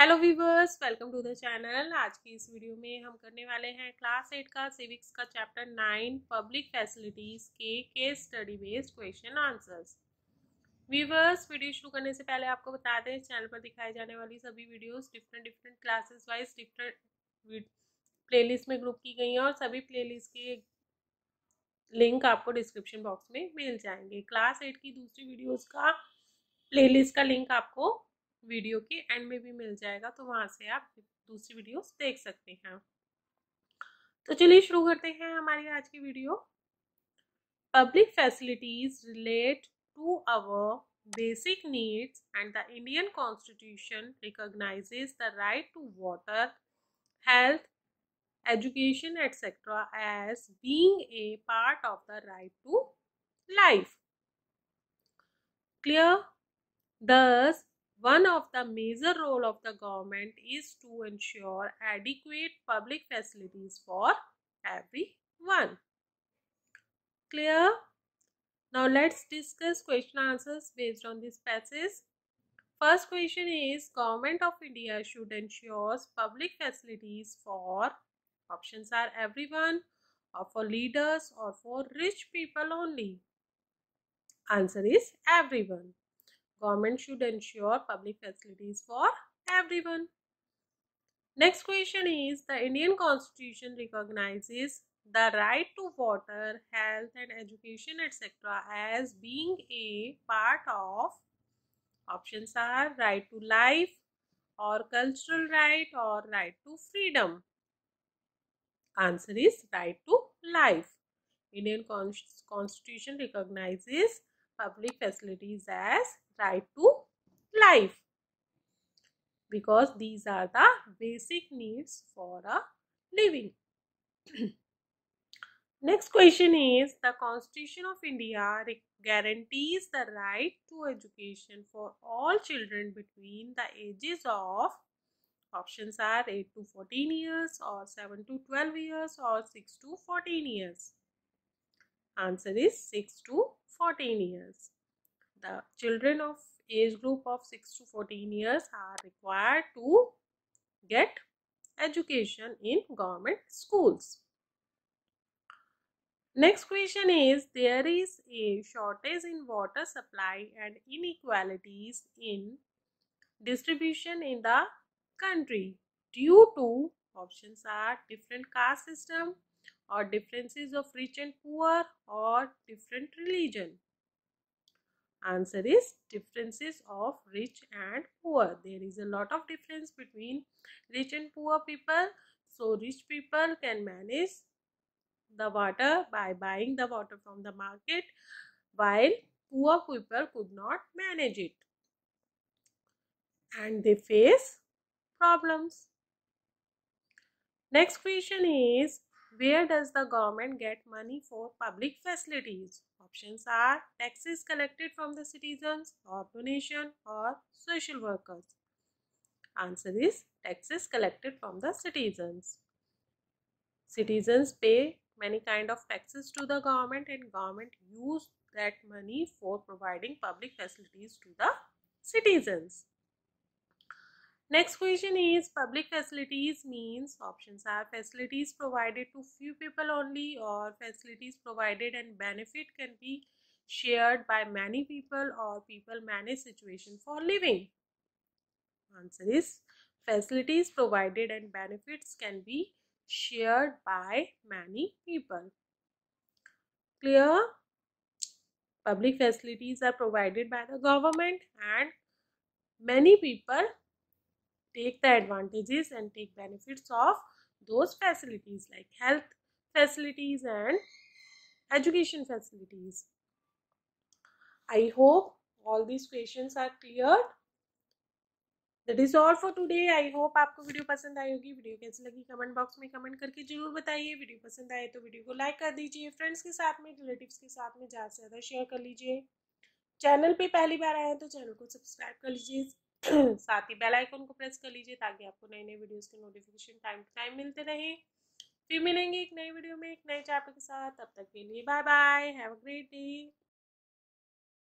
Hello viewers welcome to the channel आज की इस वीडियो में हम करने वाले हैं क्लास एट का सिविक्स का चैप्टर नाइन पब्लिक फैसिलिटीज़ के case study based question answers viewers video शुरू करने से पहले आपको बता दें चैनल पर दिखाई जाने वाली सभी videos different different classes wise different playlist में ग्रुप की गई हैं और सभी प्लेलिस्ट के लिंक आपको डिस्क्रिप्शन बॉक्स में मिल जाएँगे। क्लास एट की दूसरी वीडियोस का प्लेलिस्ट का लिंक आपको वीडियो के एंड में भी मिल जाएगा तो वहाँ से आप दूसरी वीडियोस देख सकते हैं। तो चलिए शुरू करते हैं हमारी आज की video. Public facilities relate to our basic needs and the Indian constitution recognises the right to water health education etc as being a part of the right to life. Clear? Thus one of the major role of the government is to ensure adequate public facilities for everyone. Clear? Now let's discuss question answers based on this passage. First question is Government of India should ensure public facilities for options are everyone or for leaders or for rich people only. Answer is everyone. Government should ensure public facilities for everyone. Next question is the Indian Constitution recognizes the right to water, health and education etc. as being a part of options are right to life or cultural right or right to freedom. Answer is right to life. Indian Constitution recognizes public facilities as right to life because these are the basic needs for a living. Next question is the Constitution of India guarantees the right to education for all children between the ages of options are 8 to 14 years or 7 to 12 years or 6 to 14 years. Answer is 6 to 14 years the children of age group of 6 to 14 years are required to get education in government schools. Next question is there is a shortage in water supply and inequalities in distribution in the country due to options are different caste system or differences of rich and poor or different religion. Answer is differences of rich and poor. There is a lot of difference between rich and poor people. So rich people can manage the water by buying the water from the market while poor people could not manage it. And they face problems. Next question is where does the government get money for public facilities? Options are taxes collected from the citizens or donation or social workers. Answer is taxes collected from the citizens. Citizens pay many kind of taxes to the government and government use that money for providing public facilities to the citizens. Next question is public facilities means options are facilities provided to few people only or facilities provided and benefit can be shared by many people or people manage situation for living. Answer is facilities provided and benefits can be shared by many people. Clear? Public facilities are provided by the government and many people take the advantages and take benefits of those facilities like health facilities and education facilities. I hope all these questions are cleared. That is all for today. I hope आपको video पसंद आई होगी video कैसी लगी comment box में comment करके ज़रूर बताइए वीडियो पसंद आए तो वीडियो को लाइक कर दीजिए फ्रेंड्स के साथ में रिलेटिव्स के साथ में ज़्यादा से ज़्यादा शेयर कर लीजिए चैनल पे पहली बार आए हैं तो चैनल को सब्सक्राइब कर लीजिए साथ ही बेल आइकन को प्रेस कर लीजिए ताकि आपको नए नए वीडियोस के नोटिफिकेशन टाइम टू टाइम मिलते रहे। फिर मिलेंगे एक नई वीडियो में, एक नए चैप्टर के साथ। तब तक के लिए bye bye have a great day